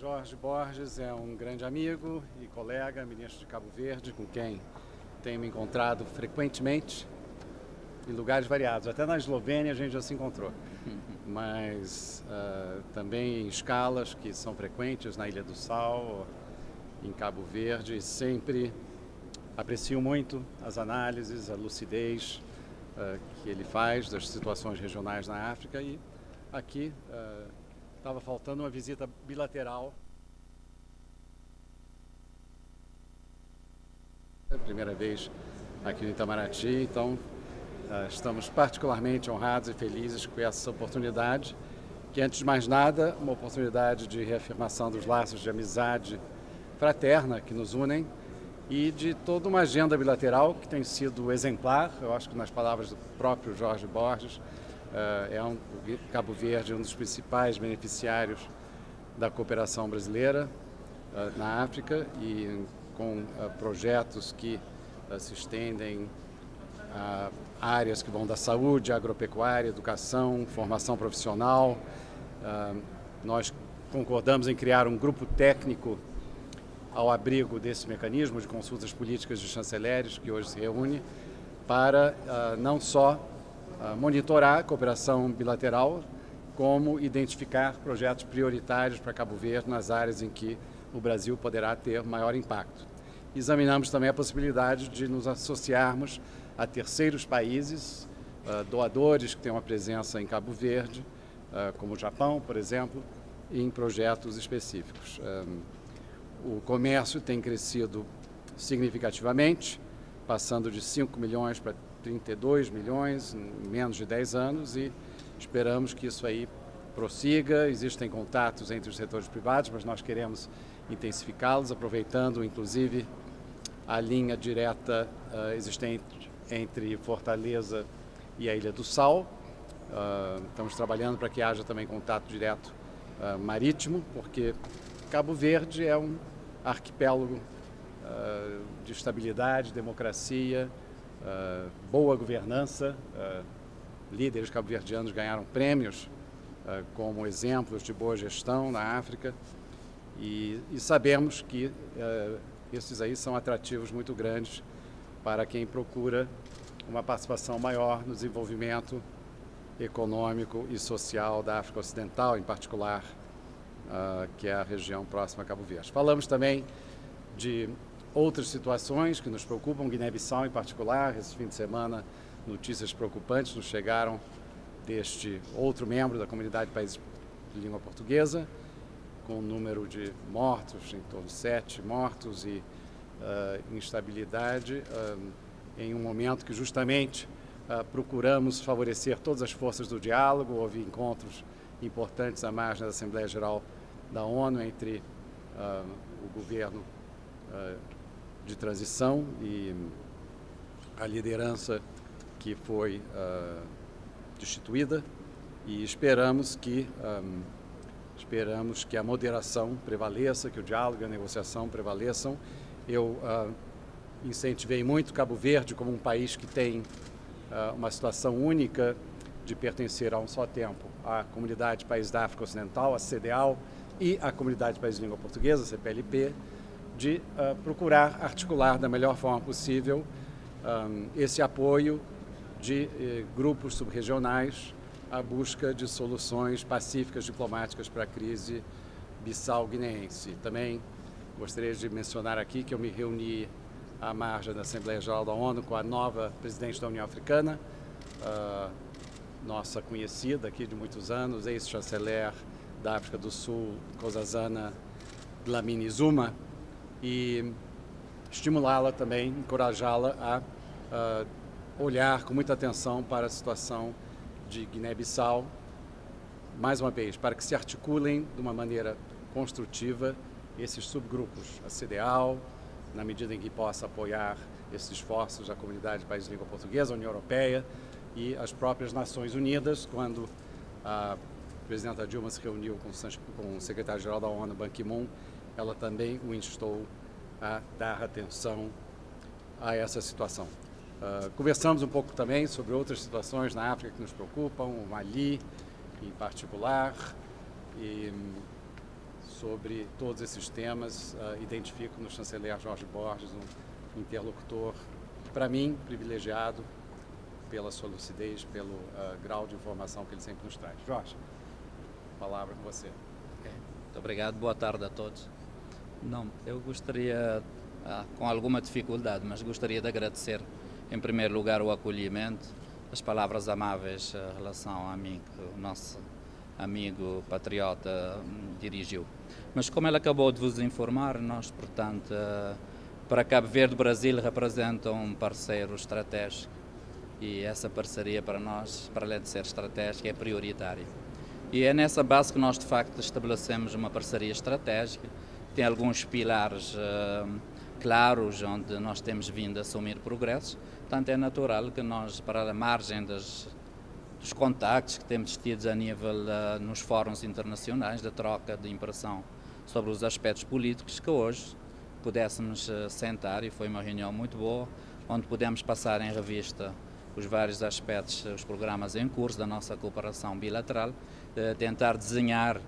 Jorge Borges é um grande amigo e colega, ministro de Cabo Verde, com quem tenho me encontrado frequentemente em lugares variados. Até na Eslovênia a gente já se encontrou, mas uh, também em escalas que são frequentes na Ilha do Sal, em Cabo Verde. Sempre aprecio muito as análises, a lucidez uh, que ele faz das situações regionais na África e aqui estava faltando uma visita bilateral. É a primeira vez aqui no Itamaraty, então uh, estamos particularmente honrados e felizes com essa oportunidade, que antes de mais nada, uma oportunidade de reafirmação dos laços de amizade fraterna que nos unem e de toda uma agenda bilateral que tem sido exemplar, eu acho que nas palavras do próprio Jorge Borges, é um, Cabo Verde um dos principais beneficiários da cooperação brasileira uh, na África e com uh, projetos que se estendem a áreas que vão da saúde, agropecuária, educação, formação profissional. nós concordamos em criar um grupo técnico ao abrigo desse mecanismo de consultas políticas de chanceleres que hoje se reúne para uh, não só uh, monitorar a cooperação bilateral, como identificar projetos prioritários para Cabo Verde nas áreas em que o Brasil poderá ter maior impacto. Examinamos também a possibilidade de nos associarmos a terceiros países, uh, doadores que têm uma presença em Cabo Verde, como o Japão, por exemplo, em projetos específicos. O comércio tem crescido significativamente, passando de 5 milhões para 32 milhões em menos de 10 anos e esperamos que isso aí prossiga. Existem contatos entre os setores privados, mas nós queremos intensificá-los, aproveitando inclusive a linha direta uh, existente entre Fortaleza e a Ilha do Sal. Uh, estamos trabalhando para que haja também contato direto uh, marítimo, porque Cabo Verde é um arquipélago de estabilidade, democracia, uh, boa governança. Uh, líderes cabo-verdianos ganharam prêmios como exemplos de boa gestão na África e, e sabemos que esses aí são atrativos muito grandes para quem procura uma participação maior no desenvolvimento econômico e social da África Ocidental, em particular uh, que é a região próxima a Cabo Verde. Falamos também de outras situações que nos preocupam, Guiné-Bissau em particular. Esse fim de semana, notícias preocupantes nos chegaram deste outro membro da comunidade de países de língua portuguesa, com um número de mortos, em torno de sete mortos e uh, instabilidade, uh, em um momento que justamente uh, procuramos favorecer todas as forças do diálogo. Houve encontros importantes à margem da Assembleia Geral da ONU entre o governo de transição e a liderança que foi uh, destituída e esperamos que um, esperamos que a moderação prevaleça, que o diálogo e a negociação prevaleçam. Eu incentivei muito Cabo Verde como um país que tem uma situação única de pertencer a um só tempo à Comunidade de Países da África Ocidental, a CDAO, e a Comunidade de Países de Língua Portuguesa, CPLP, de uh, procurar articular da melhor forma possível um, esse apoio de eh, grupos subregionais à busca de soluções pacíficas diplomáticas para a crise bissau-guineense. Também gostaria de mencionar aqui que eu me reuni à margem da Assembleia Geral da ONU com a nova presidente da União Africana, uh, nossa conhecida aqui de muitos anos, ex-chanceler da África do Sul, Nkosazana Dlamini Zuma, e estimulá-la também, encorajá-la a, a olhar com muita atenção para a situação de Guiné-Bissau, mais uma vez, para que se articulem de uma maneira construtiva esses subgrupos, a CDAO, na medida em que possa apoiar esses esforços da comunidade de países de língua portuguesa, a União Europeia, e as próprias Nações Unidas, quando a presidenta Dilma se reuniu com o secretário-geral da ONU, Ban Ki-moon, ela também o instou a dar atenção a essa situação. Uh, conversamos um pouco também sobre outras situações na África que nos preocupam, o Mali em particular, e sobre todos esses temas. Uh, identifico no chanceler Jorge Borges um interlocutor, para mim, privilegiado pela sua lucidez, pelo uh, grau de informação que ele sempre nos traz. Jorge, palavra com você. Muito obrigado, boa tarde a todos. Não, eu gostaria, ah, com alguma dificuldade, mas gostaria de agradecer, em primeiro lugar, o acolhimento, as palavras amáveis em relação a mim, que o nosso amigo patriota hum, dirigiu. Mas como ele acabou de vos informar, nós, portanto, ah, para Cabo Verde, Brasil representa um parceiro estratégico e essa parceria para nós, para além de ser estratégica, é prioritária. E é nessa base que nós, de facto, estabelecemos uma parceria estratégica. Tem alguns pilares uh, claros onde nós temos vindo a assumir progressos. Portanto, é natural que nós, para a margem das, dos contactos que temos tido a nível uh, nos fóruns internacionais, da troca de impressão sobre os aspectos políticos, que hoje pudéssemos uh, sentar, e foi uma reunião muito boa, onde pudemos passar em revista os vários aspectos, os programas em curso da nossa cooperação bilateral, tentar desenhar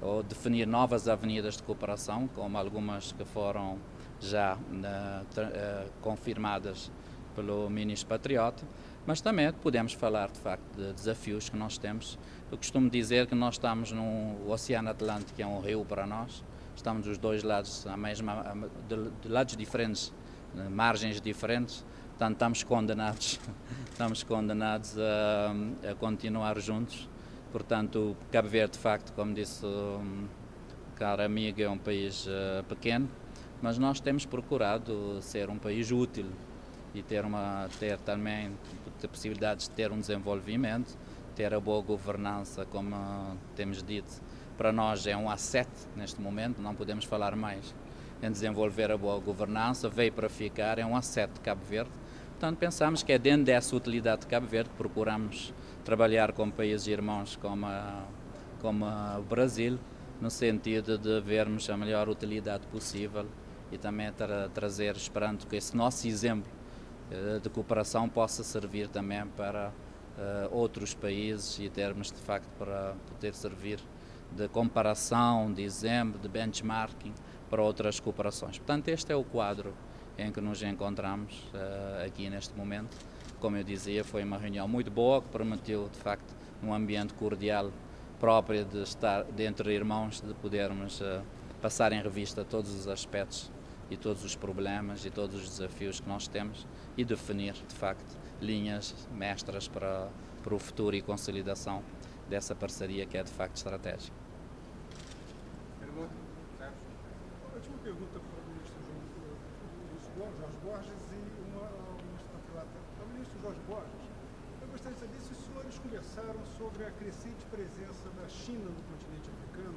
ou definir novas avenidas de cooperação, como algumas que foram já uh, confirmadas pelo Ministro Patriota, mas também podemos falar de facto de desafios que nós temos. Eu costumo dizer que nós estamos no Oceano Atlântico, que é um rio para nós, estamos dos dois lados, a mesma, de, de lados diferentes, margens diferentes, Portanto, estamos condenados, estamos condenados a, a, continuar juntos. Portanto, Cabo Verde, de facto, como disse um caro amigo, é um país uh, pequeno, mas nós temos procurado ser um país útil e ter, uma, ter também ter possibilidades de ter um desenvolvimento, ter a boa governança, como temos dito. Para nós é um asset neste momento, não podemos falar mais em desenvolver a boa governança, veio para ficar, é um asset de Cabo Verde Portanto, pensamos que é dentro dessa utilidade de Cabo Verde que procuramos trabalhar com países irmãos como, a, como o Brasil, no sentido de vermos a melhor utilidade possível e também tra trazer, esperando que esse nosso exemplo uh, de cooperação possa servir também para uh, outros países e termos, de facto, para poder servir de comparação, de exemplo, de benchmarking para outras cooperações. Portanto, este é o quadro em que nos encontramos uh, aqui neste momento. Como eu dizia, foi uma reunião muito boa que permitiu, de facto, um ambiente cordial próprio de estar de entre irmãos, de podermos uh, passar em revista todos os aspectos e todos os problemas e todos os desafios que nós temos e definir, de facto, linhas mestras para, para o futuro e consolidação dessa parceria que é, de facto, estratégica. Pergunta? Última pergunta Borges e uma ao. Ao ministro Jorge Borges, eu gostaria de saber se os senhores conversaram sobre a crescente presença da China no continente africano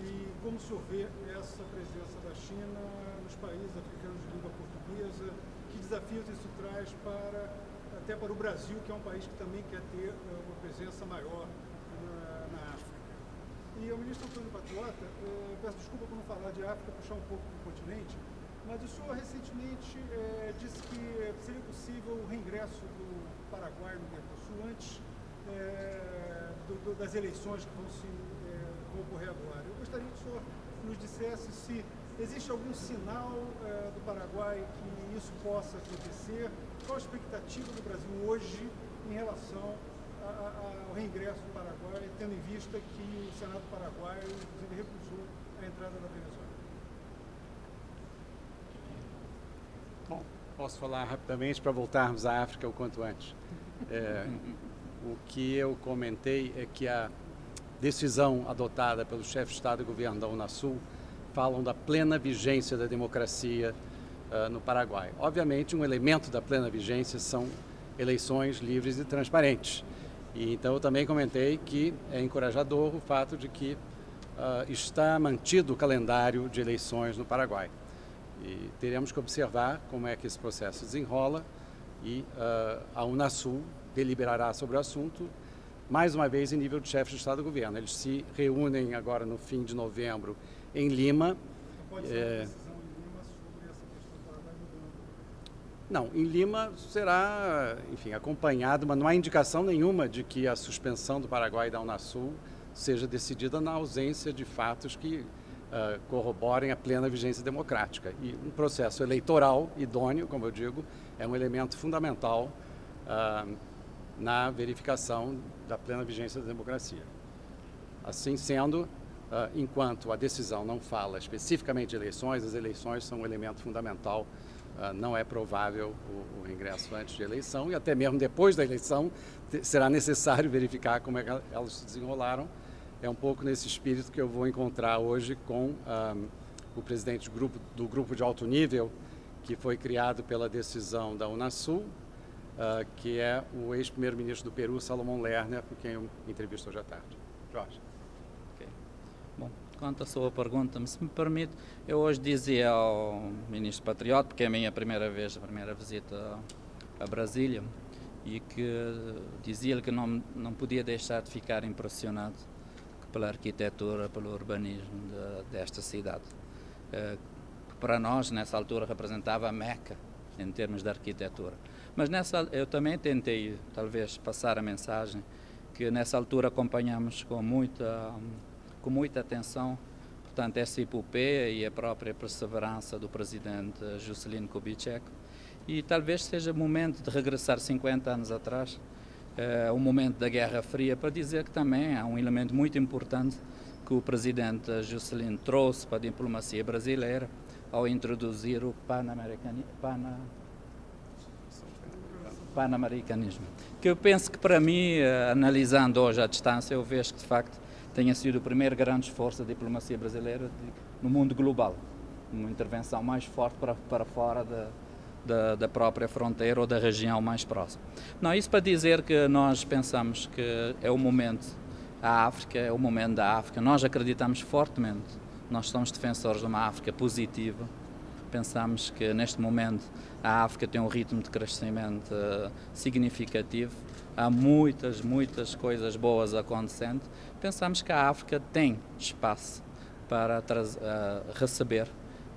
e como o senhor vê essa presença da China nos países africanos de língua portuguesa, que desafios isso traz para até para o Brasil, que é um país que também quer ter uh, uma presença maior na, na África. E ao ministro Antônio Patriota, uh, peço desculpa por não falar de África, puxar um pouco para o continente, mas o senhor recentemente é, disse que seria possível o reingresso do Paraguai no Mercosul antes é, do, do, das eleições que vão, se, é, vão ocorrer agora. Eu gostaria que o senhor nos dissesse se existe algum sinal do Paraguai que isso possa acontecer, qual a expectativa do Brasil hoje em relação ao reingresso do Paraguai, tendo em vista que o Senado paraguaio, inclusive, recusou a entrada da Venezuela. Bom, posso falar rapidamente para voltarmos à África o quanto antes. É, o que eu comentei é que a decisão adotada pelo chefe de Estado e governo da Unasul falam da plena vigência da democracia uh, no Paraguai. Obviamente, um elemento da plena vigência são eleições livres e transparentes. E, então, eu também comentei que é encorajador o fato de que uh, está mantido o calendário de eleições no Paraguai. E teremos que observar como é que esse processo desenrola e uh, a Unasul deliberará sobre o assunto, mais uma vez em nível de chefe de Estado e governo. Eles se reúnem agora no fim de novembro em Lima. Pode ser é... Não, em Lima será, enfim, acompanhado, mas não há indicação nenhuma de que a suspensão do Paraguai da Unasul seja decidida na ausência de fatos que uh, corroborem a plena vigência democrática. E um processo eleitoral idôneo, como eu digo, é um elemento fundamental uh, na verificação da plena vigência da democracia. Assim sendo, uh, enquanto a decisão não fala especificamente de eleições, as eleições são um elemento fundamental. Uh, não é provável o, ingresso antes de eleição e até mesmo depois da eleição será necessário verificar como é elas se desenrolaram. É um pouco nesse espírito que eu vou encontrar hoje com o presidente do grupo, do grupo de alto nível que foi criado pela decisão da Unasul, uh, que é o ex-primeiro-ministro do Peru, Salomão Lerner, com quem eu entrevisto hoje à tarde. Jorge. Okay. Bom, quanto à sua pergunta, se me permite, eu hoje dizia ao ministro Patriota, porque é a minha primeira vez, a primeira visita a Brasília, e que dizia-lhe que não, não podia deixar de ficar impressionado pela arquitetura, pelo urbanismo de, desta cidade. Uh, que para nós, nessa altura, representava a Meca em termos de arquitetura. Mas nessa, eu também tentei, talvez, passar a mensagem que nessa altura acompanhamos com muita, com muita atenção, portanto, essa epopeia e a própria perseverança do presidente Juscelino Kubitschek. E talvez seja o momento de regressar 50 anos atrás, o momento da Guerra Fria, para dizer que também há um elemento muito importante que o presidente Juscelino trouxe para a diplomacia brasileira ao introduzir o pan-americanismo. Pan panamericanismo. Que eu penso que para mim, eh, analisando hoje à distância, eu vejo que de facto tenha sido o primeiro grande esforço da diplomacia brasileira no mundo global. Uma intervenção mais forte para, para fora da, da, da, própria fronteira ou da região mais próxima. Não, isso para dizer que nós pensamos que é o momento, a África é o momento da África. Nós acreditamos fortemente, nós somos defensores de uma África positiva, pensamos que neste momento a África tem um ritmo de crescimento uh, significativo, há muitas, muitas coisas boas acontecendo. Pensamos que a África tem espaço para uh, receber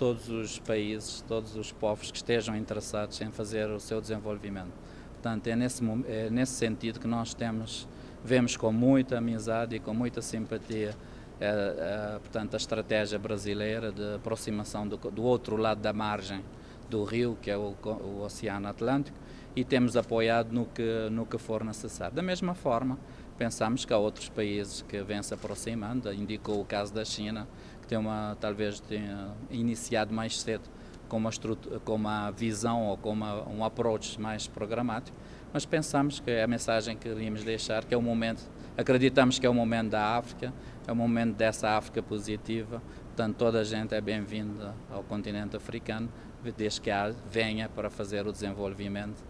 todos os países, todos os povos que estejam interessados em fazer o seu desenvolvimento. Portanto, é nesse, é nesse sentido que nós temos, vemos com muita amizade e com muita simpatia é, é, portanto, a estratégia brasileira de aproximação do, do, outro lado da margem do rio, que é o, o, Oceano Atlântico, e temos apoiado no que, no que for necessário. Da mesma forma, pensamos que há outros países que vêm se aproximando, indicou o caso da China, tem uma, talvez tenha iniciado mais cedo com uma, com uma visão ou com uma, um approach mais programático, mas pensamos que é a mensagem que queríamos deixar, que é o momento, acreditamos que é o momento da África, é o momento dessa África positiva, portanto toda a gente é bem-vinda ao continente africano, desde que venha para fazer o desenvolvimento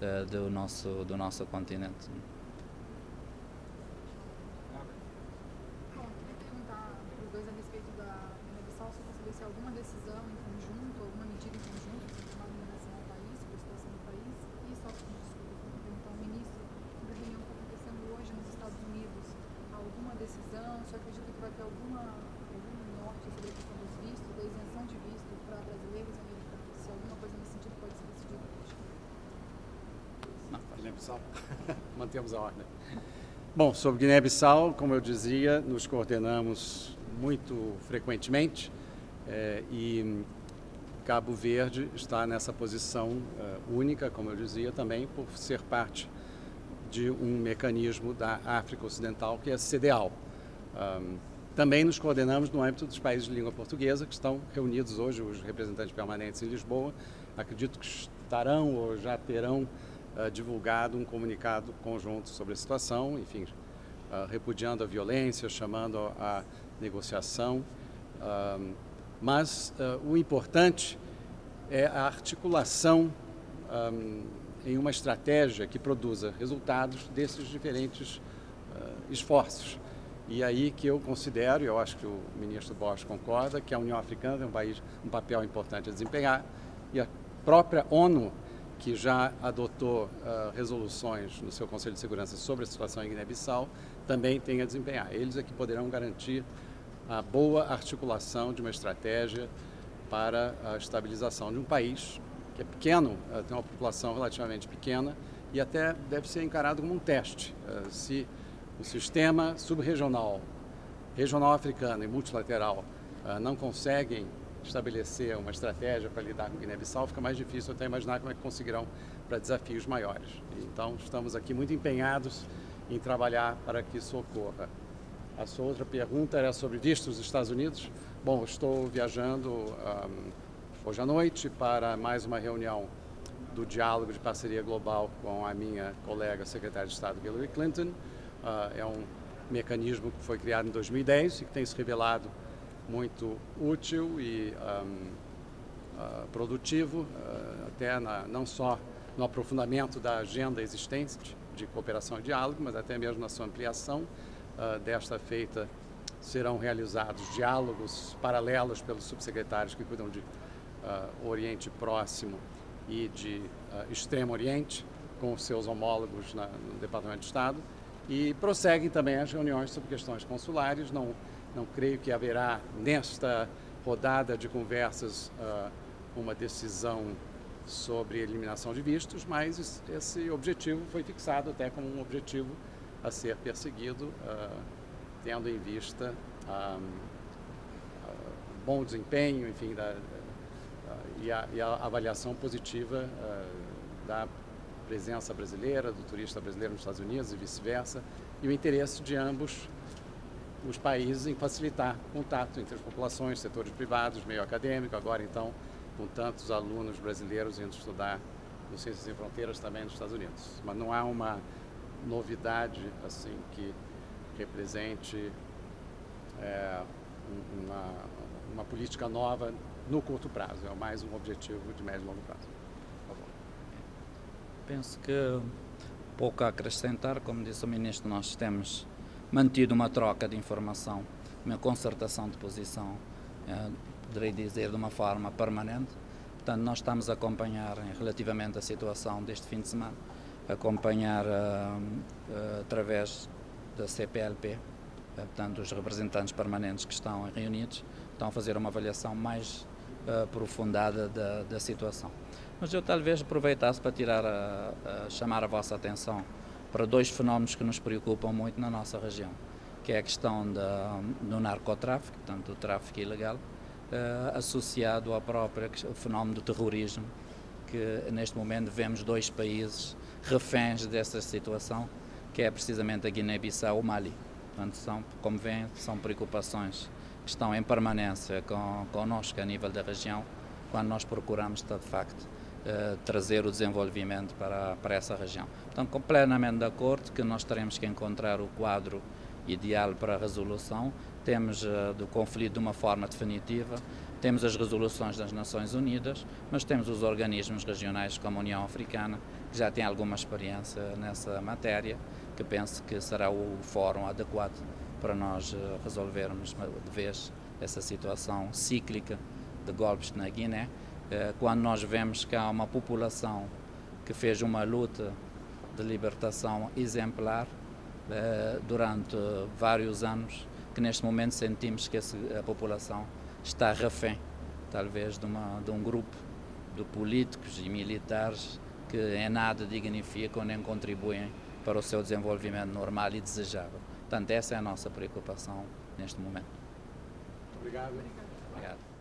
uh, do, nosso, do nosso continente. Guiné-Bissau. Mantemos a ordem. Bom, sobre Guiné-Bissau, como eu dizia, nos coordenamos muito frequentemente é, e Cabo Verde está nessa posição uh, única, como eu dizia, também por ser parte de um mecanismo da África Ocidental, que é CDAO. Um, também nos coordenamos no âmbito dos países de língua portuguesa, que estão reunidos hoje, os representantes permanentes em Lisboa. Acredito que estarão ou já terão uh, divulgado um comunicado conjunto sobre a situação, enfim, uh, repudiando a violência, chamando a negociação. Mas o importante é a articulação em uma estratégia que produza resultados desses diferentes esforços. E aí que eu considero, e eu acho que o ministro Bosch concorda, que a União Africana tem um, país, um papel importante a desempenhar e a própria ONU que já adotou uh, resoluções no seu Conselho de Segurança sobre a situação em Guiné-Bissau, também tem a desempenhar. Eles é que poderão garantir a boa articulação de uma estratégia para a estabilização de um país que é pequeno, uh, tem uma população relativamente pequena e até deve ser encarado como um teste. Uh, se o sistema subregional, regional africano e multilateral não conseguem estabelecer uma estratégia para lidar com Guiné-Bissau, fica mais difícil até imaginar como é que conseguirão para desafios maiores. Então, estamos aqui muito empenhados em trabalhar para que isso ocorra. A sua outra pergunta era sobre vistos dos Estados Unidos. Bom, estou viajando um, hoje à noite para mais uma reunião do diálogo de parceria global com a minha colega secretária de Estado Hillary Clinton. Uh, é um mecanismo que foi criado em 2010 e que tem se revelado muito útil e um, uh, produtivo, uh, até na, não só no aprofundamento da agenda existente de cooperação e diálogo, mas até mesmo na sua ampliação. Uh, desta feita serão realizados diálogos paralelos pelos subsecretários que cuidam de Oriente Próximo e de Extremo Oriente, com seus homólogos na, no Departamento de Estado, e prosseguem também as reuniões sobre questões consulares. Não, não creio que haverá nesta rodada de conversas uh, uma decisão sobre eliminação de vistos, mas esse objetivo foi fixado até como um objetivo a ser perseguido, uh, tendo em vista uh, bom desempenho, enfim, da, e, a, e, a, avaliação positiva da presença brasileira, do turista brasileiro nos Estados Unidos e vice-versa, e o interesse de ambos os países em facilitar contato entre as populações, setores privados, meio acadêmico, agora então com tantos alunos brasileiros indo estudar no Ciências Sem Fronteiras também nos Estados Unidos. Mas não há uma novidade assim que represente é, uma, uma política nova no curto prazo, é mais um objetivo de médio e longo prazo. Penso que pouco a acrescentar, como disse o Ministro, nós temos mantido uma troca de informação, uma concertação de posição, eh, poderei dizer de uma forma permanente. Portanto, nós estamos a acompanhar relativamente à situação deste fim de semana, acompanhar uh, uh, através da CPLP, portanto, os representantes permanentes que estão reunidos, estão a fazer uma avaliação mais aprofundada da, da situação. Mas eu talvez aproveitasse para tirar a, a chamar a vossa atenção para dois fenómenos que nos preocupam muito na nossa região, que é a questão da, do narcotráfico, portanto, do tráfico ilegal, uh, associado ao próprio fenómeno do terrorismo, que neste momento vemos dois países reféns dessa situação, que é precisamente a Guiné-Bissau e o Mali. Portanto, são, como veem, são preocupações que estão em permanência com, connosco a nível da região, quando nós procuramos, de facto, uh, trazer o desenvolvimento para, para essa região. Então, plenamente de acordo que nós teremos que encontrar o quadro ideal para a resolução. Temos uh, do conflito de uma forma definitiva, temos as resoluções das Nações Unidas, mas temos os organismos regionais como a União Africana, que já têm alguma experiência nessa matéria, que penso que será o fórum adequado para nós uh, resolvermos de vez essa situação cíclica de golpes na Guiné eh, quando nós vemos que há uma população que fez uma luta de libertação exemplar eh, durante vários anos, que neste momento sentimos que a população está refém, talvez, de, uma, de um grupo de políticos e militares que em nada dignificam nem contribuem para o seu desenvolvimento normal e desejável. Portanto, essa é a nossa preocupação neste momento. Obrigado. Obrigado.